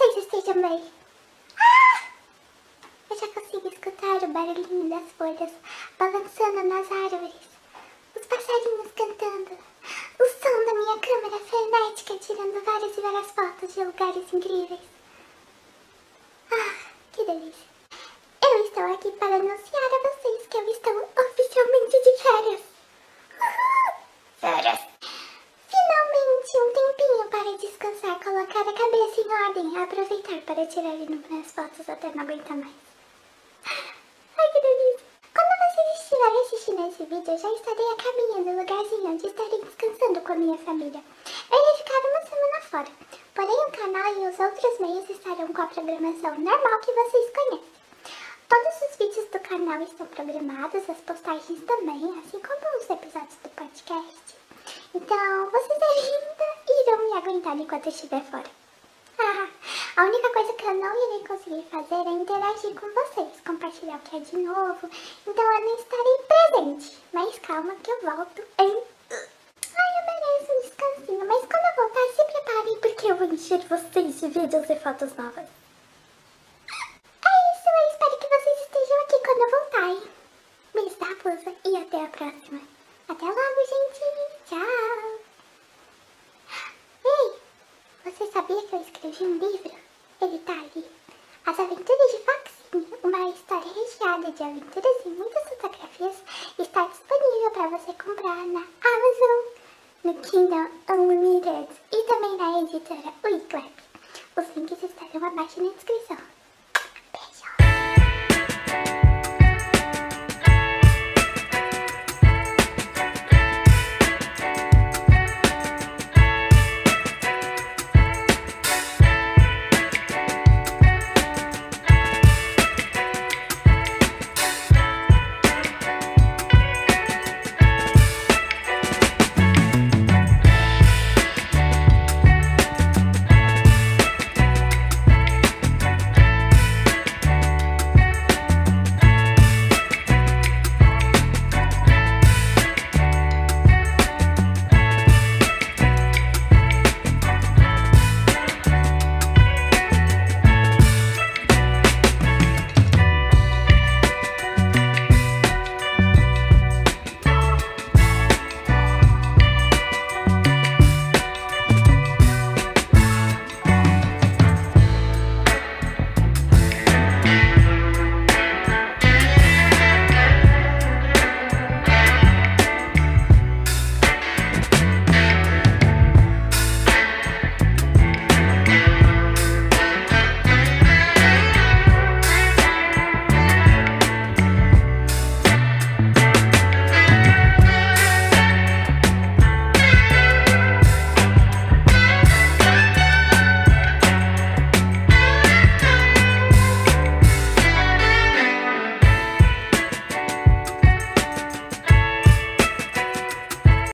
vocês estejam bem. Ah! Eu já consigo escutar o barulhinho das folhas balançando nas árvores, os passarinhos cantando, o som da minha câmera frenética tirando várias e várias fotos de lugares incríveis. Ah, que delícia. Eu estou aqui para anunciar a vocês que eu estou colocar a cabeça em ordem, aproveitar para tirar inúmeras fotos até não aguentar mais. Ai, que delícia. Quando vocês estiverem assistindo esse vídeo, eu já estarei a caminho do lugarzinho onde estarei descansando com a minha família. Eu irei ficar uma semana fora, porém o canal e os outros meios estarão com a programação normal que vocês conhecem. Todos os vídeos do canal estão programados, as postagens também, assim como os episódios do podcast. Então, vocês ainda aguentar enquanto eu estiver fora. a única coisa que eu não irei conseguir fazer é interagir com vocês, compartilhar o que é de novo. Então eu não estarei presente. Mas calma que eu volto em... Ai, eu mereço um descansinho. Mas quando eu voltar, se preparem porque eu vou encher vocês de vídeos e fotos novas. e até a próxima. Um livro? Ele tá ali. As Aventuras de Foxinho, uma história recheada de aventuras e muitas fotografias, está disponível para você comprar na Amazon, no Kindle Unlimited e também na editora Wiclap. Os links estarão abaixo na descrição.